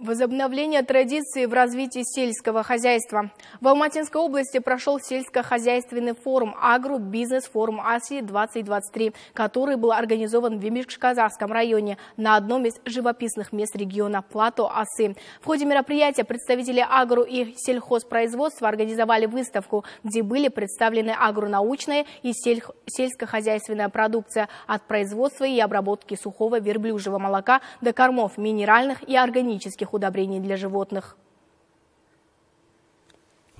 Возобновление традиции в развитии сельского хозяйства. В Алматинской области прошел сельскохозяйственный форум «Агро-бизнес-форум Асии-2023», который был организован в Вимишказахском районе на одном из живописных мест региона Плато Асы. В ходе мероприятия представители агро- и сельхозпроизводства организовали выставку, где были представлены агронаучная и сельскохозяйственная продукция от производства и обработки сухого верблюжьего молока до кормов минеральных и органических удобрений для животных.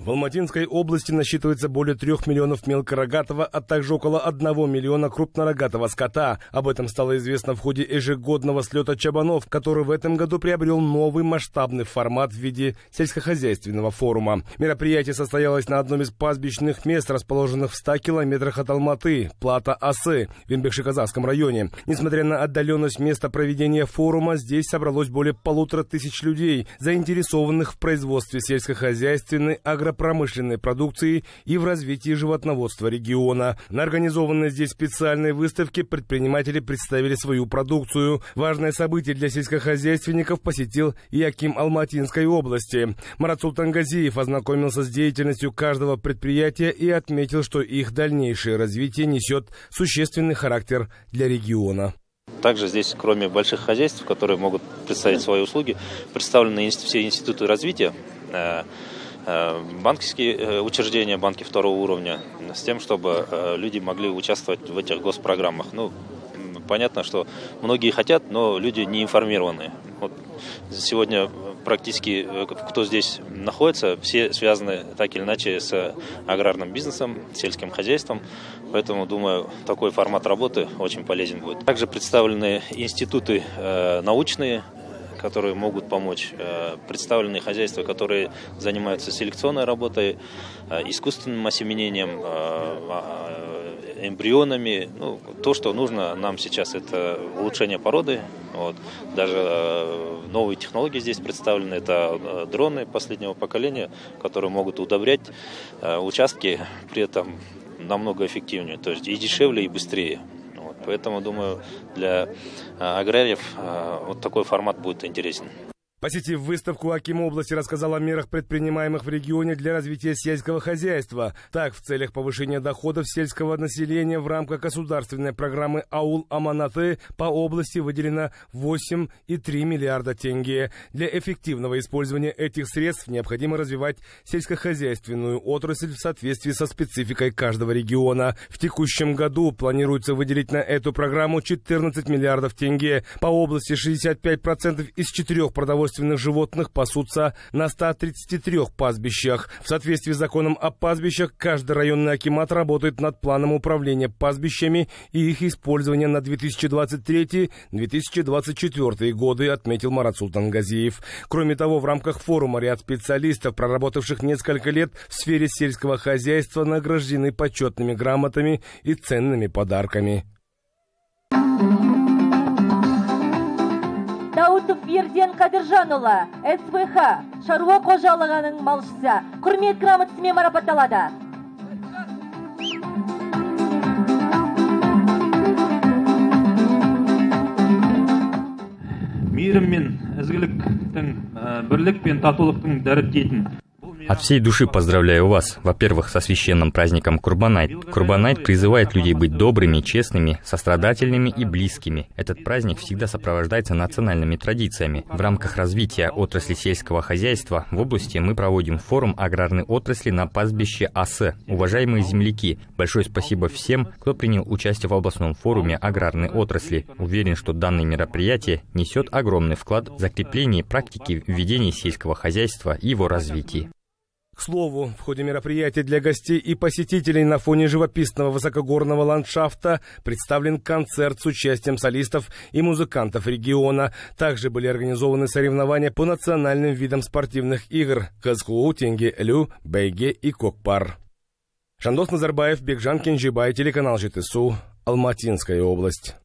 В Алматинской области насчитывается более трех миллионов мелкорогатого, а также около одного миллиона крупнорогатого скота. Об этом стало известно в ходе ежегодного слета чабанов, который в этом году приобрел новый масштабный формат в виде сельскохозяйственного форума. Мероприятие состоялось на одном из пастбищных мест, расположенных в 100 километрах от Алматы, Плата Асы, в Имбекши-Казахском районе. Несмотря на отдаленность места проведения форума, здесь собралось более полутора тысяч людей, заинтересованных в производстве сельскохозяйственной, агро агропромышленной продукции и в развитии животноводства региона. На организованной здесь специальной выставке предприниматели представили свою продукцию. Важное событие для сельскохозяйственников посетил и Аким Алматинской области. Марат Султангазиев ознакомился с деятельностью каждого предприятия и отметил, что их дальнейшее развитие несет существенный характер для региона. Также здесь, кроме больших хозяйств, которые могут представить свои услуги, представлены все институты развития, Э, банковские э, учреждения, банки второго уровня, с тем, чтобы э, люди могли участвовать в этих госпрограммах. Ну, понятно, что многие хотят, но люди не информированы. Вот сегодня практически кто здесь находится, все связаны так или иначе с аграрным бизнесом, сельским хозяйством. Поэтому, думаю, такой формат работы очень полезен будет. Также представлены институты научные, которые могут помочь, э, представленные хозяйства, которые занимаются селекционной работой, э, искусственным осеменением, э, эмбрионами. Ну, то, что нужно нам сейчас, это улучшение породы. Вот. Даже новые технологии здесь представлены. Это дроны последнего поколения, которые могут удобрять участки, при этом намного эффективнее, то есть и дешевле, и быстрее. Поэтому, думаю, для а, аграриев а, вот такой формат будет интересен. Посетив выставку, Аким области рассказал о мерах, предпринимаемых в регионе для развития сельского хозяйства. Так, в целях повышения доходов сельского населения в рамках государственной программы «Аул Аманаты» по области выделено 8,3 миллиарда тенге. Для эффективного использования этих средств необходимо развивать сельскохозяйственную отрасль в соответствии со спецификой каждого региона. В текущем году планируется выделить на эту программу 14 миллиардов тенге. По области 65% из четырех продовольственных продовольственных животных пасутся на 133 пастбищах. В соответствии с законом о пастбищах, каждый районный акимат работает над планом управления пастбищами и их использования на 2023-2024 годы, отметил Марат Султангазиев. Кроме того, в рамках форума ряд специалистов, проработавших несколько лет в сфере сельского хозяйства, награждены почетными грамотами и ценными подарками. Ерден қадыржанұлы свх шаруа қожалығының малшысы құрмет грамотасымен марапатталады. Мейірім мен ізгіліктің бірлік пен татулықтың дәріптейтін. От всей души поздравляю вас, во-первых, со священным праздником Курбанайт. Курбанайт призывает людей быть добрыми, честными, сострадательными и близкими. Этот праздник всегда сопровождается национальными традициями. В рамках развития отрасли сельского хозяйства в области мы проводим форум аграрной отрасли на пастбище АСЭ. Уважаемые земляки, большое спасибо всем, кто принял участие в областном форуме аграрной отрасли. Уверен, что данное мероприятие несет огромный вклад в закрепление практики введения сельского хозяйства и его развития. К слову, в ходе мероприятия для гостей и посетителей на фоне живописного высокогорного ландшафта представлен концерт с участием солистов и музыкантов региона. Также были организованы соревнования по национальным видам спортивных игр Казху, Тенге, Лю, Бейге и Кокпар. Шандос Назарбаев, Бекжан Кенжибай, телеканал ЖТСУ, Алматинская область.